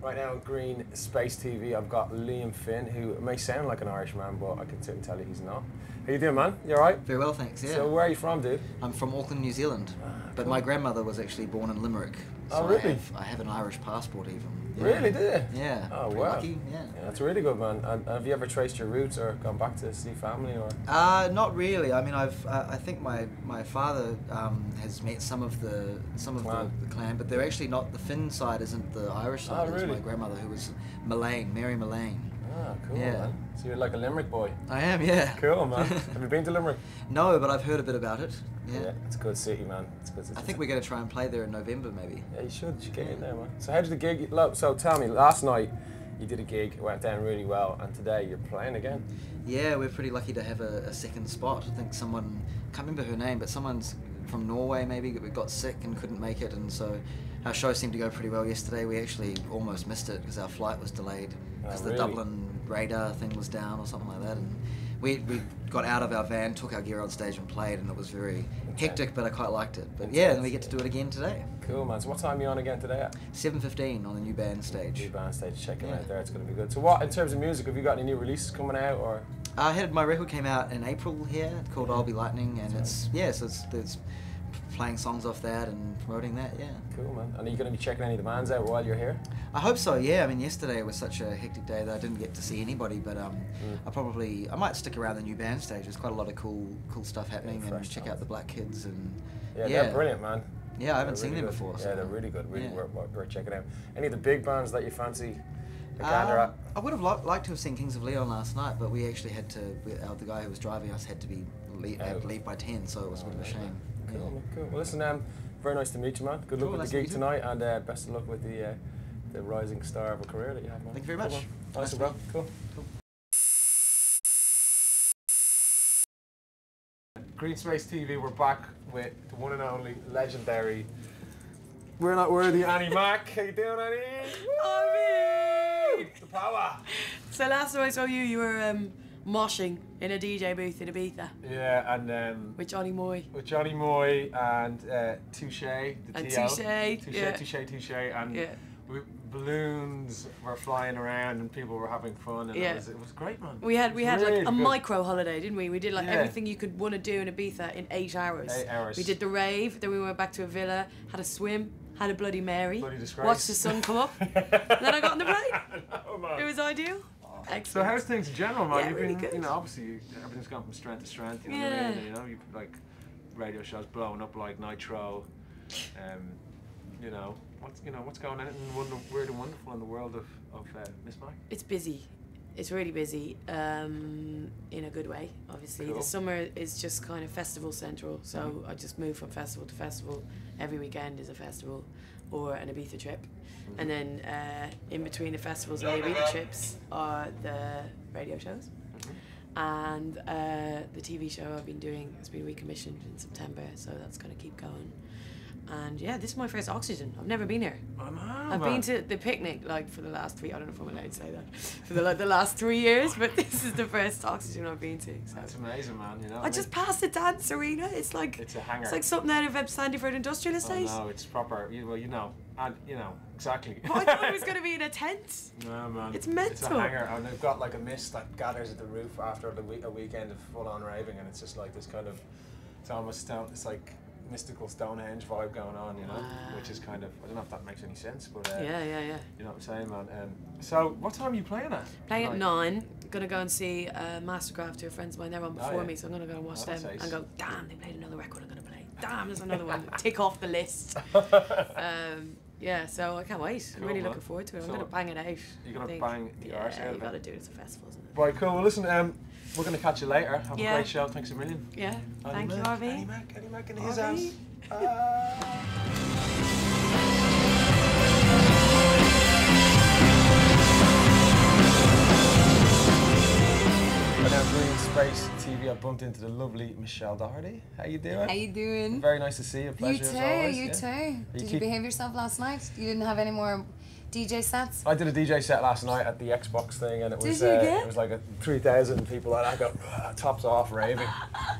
Right now on Green Space TV, I've got Liam Finn, who may sound like an Irishman, but I can tell you he's not. How you doing, man? You all right? Very well, thanks. Yeah. So where are you from, dude? I'm from Auckland, New Zealand, but cool. my grandmother was actually born in Limerick. So Oh, really? I have, I have an Irish passport, even. Yeah. Really, do you? Yeah. Oh, pretty wow. Lucky. Yeah. Yeah, that's really good, man. And have you ever traced your roots or gone back to see family or? Uh, not really. I mean, I've uh, I think my my father um, has met some of the some of Clan. The, the clan, but they're actually not. The Finn side isn't the Irish Oh, side. It's really? my grandmother who was Mullane, Mary Mullane. Ah, cool, Yeah. man. So you're like a Limerick boy. I am. Yeah. Cool, man. have you been to Limerick? no, but I've heard a bit about it. Yeah. it's a good city, man. It's a good city. I think we're going to try and play there in November, maybe. Yeah, you should. You should get in there, man. So how did the gig? lo- So tell me, last night you did a gig, it went down really well, and today you're playing again. Yeah, we're pretty lucky to have a, a second spot. I think someone, can't remember her name, but someone's from Norway maybe got sick and couldn't make it, and so our show seemed to go pretty well yesterday. We actually almost missed it because our flight was delayed because Oh, the really? Dublin radar thing was down or something like that, and we, we got out of our van, took our gear on stage and played, and it was very hectic, but I quite liked it. But yeah, and we get to do it again today. Cool, man. So what time are you on again today? At? 7.15 on the new band stage. New band stage. Check it Yeah. out there. It's going to be good. So what, in terms of music, have you got any new releases coming out or? I had my record came out in April here called I'll Be Lightning, and it's yeah, so it's, it's playing songs off that and promoting that. Yeah, Cool, man. And are you going to be checking any of the bands out while you're here? I hope so. Yeah, I mean yesterday was such a hectic day that I didn't get to see anybody, but um, Mm. I probably I might stick around the new band stage. There's quite a lot of cool cool stuff happening, and fresh check out the Black Kids and Yeah, yeah, they're brilliant, man. Yeah, I haven't seen them good. before. Yeah, so- they're really good. Really yeah. worth, worth, checking out. Any of the big bands that you fancy? Um. I would have li- liked to have seen Kings of Leon last night, but we actually had to. We, uh, the guy who was driving us had to be leave, had to leave by ten, so it was a bit of a shame. Cool, Yeah. cool. Well, listen, um, very nice to meet you, man. Good luck Cool, with nice the gig meet you. tonight, and uh, best of luck with the uh, the rising star of a career that you have, man. Thank you very much. man. Nice Nice, to bro. meet Cool. Cool. Green Space TV, we're back with the one and only legendary. We're not worthy, Annie Mac. How you doing, Annie? Oh, The power. So last time I saw you, you were um, moshing in a DJ booth in Ibiza Yeah, and um, with Johnny Moy. with Johnny Moy and uh, Touche, the And TL. Touche, Touche, yeah. Touche, Touche, and Yeah. we, balloons were flying around and people were having fun, and Yeah. it, was, it was great, man. We had we had really like a good. micro holiday, didn't we? We did like Yeah. everything you could want to do in Ibiza in eight hours. Eight hours. We did the rave, then we went back to a villa, had a swim, had a Bloody Mary, Bloody disgrace. watched the sun come up. then I got on the plane. no. It was ideal. So how's things in general, man? Yeah, You've really been, good. you know, obviously everything's gone from strength to strength. You know what I Yeah. mean? You know, you've like radio shows blowing up like Nitro. Um, you know, what's you know what's going on wonder, weird and wonderful in the world of of uh, Miss Mac. It's busy. It's really busy um, in a good way, obviously. Cool. The summer is just kind of festival central, so I just move from festival to festival. Every weekend is a festival or an Ibiza trip. And then uh, in between the festivals and the Ibiza trips are the radio shows. And uh, the TV show I've been doing has been recommissioned in September, so that's going to keep going. And yeah, this is my first Oxegen. I've never been here. I know, I've man. been to the picnic like for the last three. I don't know if I'm allowed to say that for the like the last three years, but this is the first Oxegen I've been to. So. That's amazing, man. You know. I just passed the dance arena. It's like It's a hanger. it's like something out of um, Sandyford Industrial Oh, Estate. no, it's proper. You, well, you know, and you know exactly. Oh, I thought it was going to be in a tent. No man, It's mental. It's a hanger, and they've got like a mist that gathers at the roof after the week, a weekend of full-on raving, and it's just like this kind of, it's almost it's like mystical Stonehenge vibe going on, you know, Wow. which is kind of, I don't know if that makes any sense, but uh, Yeah, yeah, yeah. you know what I'm saying, man. Um, so, what time are you playing at? Playing at nine. Gonna go and see uh, Mastercraft. Two friends of mine. They're on Oh, before yeah. me, so I'm gonna go and watch Oh, them ace. and go. Damn, they played another record. I'm gonna play. Damn, there's another one. Tick off the list. Um, yeah, so I can't wait. I'm really man. looking forward to it. I'm So gonna bang it out. you're gonna bang the yeah, arse out you gotta do it. It's a festival, isn't it? Right, cool. Well, listen, um, we're gonna catch you later. Have Yeah. a great show. Thanks a million. Yeah. Annie Thank you, Mac, Arveene. Annie Mac, Annie Mac in his house. And now Green Space TV, I bumped into the lovely Michelle Doherty. How you doing? How you doing? Very nice to see you. You Pleasure too, as always. you yeah. too. Did you behave yourself last night? You didn't have any more DJ sets? I did a DJ set last night at the Xbox thing, and it was uh, it was like a three thousand people, and I got uh, tops off raving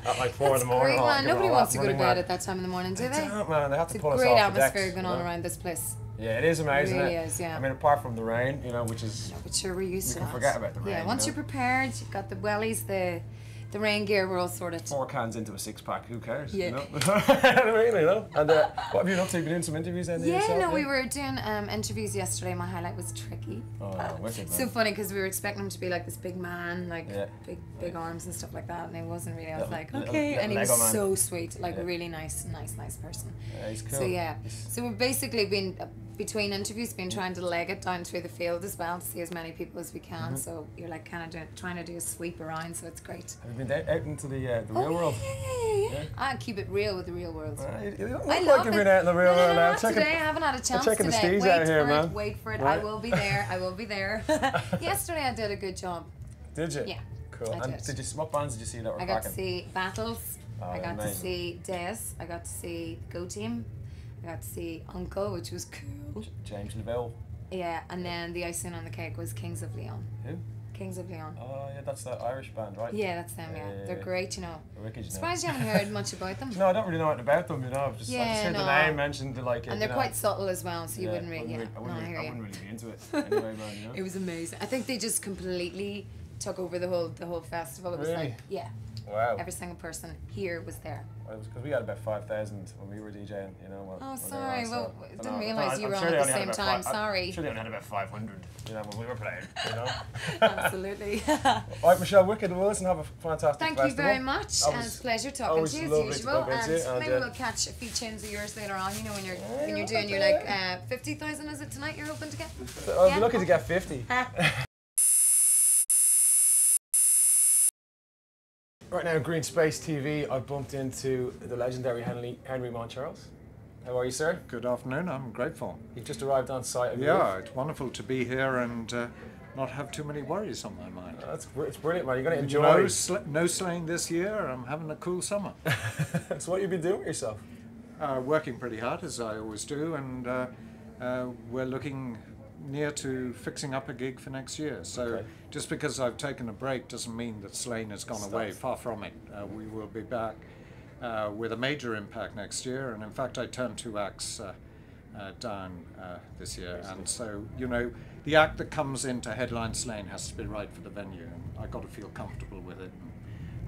at like four in the morning. great, Oh, man. Nobody wants to go to bed at that time in the morning, do They they? don't, man. They have It's to a pull us great off the atmosphere decks, going you on know? around this place. Yeah, it is amazing. Really isn't it? is, yeah. I mean, apart from the rain, you know, which is No, but sure, we're used You to can that. forget about the rain, Yeah, you once know? you're prepared, you've got the wellies, the the rain gear, we're all sorted. four cans into a six pack. Who cares? Yeah. You know? really, you know. And uh, what have you been up to? Been doing some interviews then? Yeah, yourself, no, we were doing um, interviews yesterday. My highlight was Tricky. Oh, wicked, So funny because we were expecting him to be like this big man, like Yeah. big big arms and stuff like that, and he wasn't really. I was like, little- okay, little and he was man. so sweet, like Yeah. really nice, nice, nice person. Yeah, he's cool. So yeah, so we've basically been between interviews, been trying to leg it down through the field as well to see as many people as we can. Mm-hmm. So you're like kind of do, trying to do a sweep around, so it's great. Have you been out out into the uh, the Oh, real world? Yeah, yeah, yeah, yeah. Yeah. I keep it real with the real world. Uh, you, you I look love like you've it. been out in the real no, no, world no, now. not Checking- today. I haven't had a chance checking the today. skis wait out here, man. it. Wait for it. Right. I will be there. I will be there. Yesterday I did a good job. Did you? Yeah, Cool. I and did. did you? What bands did you see that were I got to see Battles. Oh, I got to see Deus. I got to see Go Team. I got to see UNKLE, which was cool. James Lavelle. Yeah, and then the icing on the cake was Kings of Leon. Who? Kings of Leon. Oh yeah, that's the Irish band, right? Yeah, that's them. Yeah, Yeah, yeah, they're great. You know. They're wicked, you know. Surprised you haven't heard much about them. No, I don't really know anything about them. You know, I've just I just heard no. the name mentioned, like. And they're know. quite subtle as well, so you Yeah, wouldn't really. Yeah, I wouldn't, I really, hear I wouldn't really be into it anyway, man. You know. It was amazing. I think they just completely took over the whole the whole festival. It was Really? like yeah, wow. every single person here was there. Well, it was because we had about five thousand when we were DJing. You know. When, Oh, when they were sorry. on, Well, so- I I didn't know. realise I'm you were sure on they at only the had same about time. five- I'm Sorry. sure they only had about five hundred. You know, when we were playing. You know. Absolutely. All right, Michelle Wicked, well, listen, have a fantastic day. Thank you festival. very much, and Always- it's a pleasure talking always to you lovely as to usual. bump into And you, and, maybe uh, we'll catch a few tunes of yours later on. You know when you're Yeah, when you're you're doing your like uh, fifty thousand. Is it tonight? You're hoping to get? I'll Yeah. be lucky to get 50. Right now, Green Space TV, I've bumped into the legendary Henry, Henry Mount Charles. How are you, sir? Good afternoon. I'm grateful. You've just arrived on site. Yeah, it's wonderful to be here and uh, not have too many worries on my mind. That's it's brilliant, man. You're going to enjoy No, sl- no sleighing this year. I'm having a cool summer. so what you've been doing with yourself? uh, working pretty hard as I always do, and uh, uh, we're looking near to fixing up a gig for next year. So Okay. just because I've taken a break doesn't mean that Slane has gone away. Far from it. Uh, we will be back uh, with a major impact next year, and in fact, I turned two acts. Uh, uh, down uh, this year, and so you know the act that comes into headline Slane has to be right for the venue, and I got to feel comfortable with it. And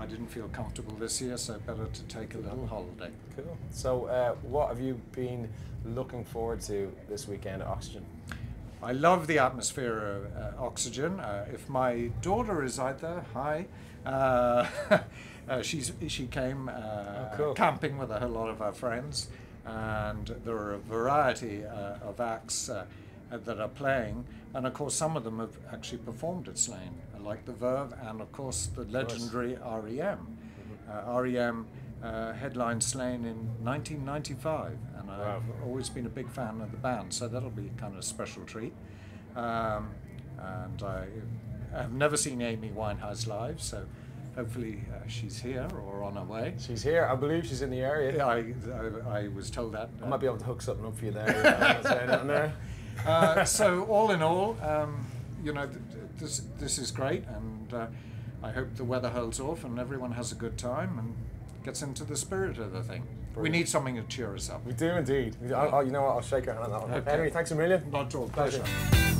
I didn't feel comfortable this year, so better to take a little holiday. Cool. So, uh, what have you been looking forward to this weekend at Oxegen? I love the atmosphere of uh, Oxegen. Uh, if my daughter is out there, hi. Uh, uh, she's she came uh, Oh, cool. camping with a whole lot of her friends, and there are a variety uh, of acts that are playing, and of course some of them have actually performed at Slane, like the Verve, and of course the legendary REM. Uh, REM uh, headlined Slane in 1995, and Wow. I've always been a big fan of the band, so that'll be kind of a special treat. Um, and I have never seen Amy Winehouse live, so hopefully uh, she's here or on her way. She's here. I believe she's in the area. Yeah, I, I, I was told that. I might be able to hook something up for you there. Yeah, I'm saying nothing there. uh, so all in all, um, you know, th- th- this this is great, and uh, I hope the weather holds off and everyone has a good time and gets into the spirit of the thing. We need something to cheer us up. We do indeed. We do. Oh, you know what? I'll shake your hand on that one. Okay. Henry, thanks a million. Not at all. Pleasure. Pleasure.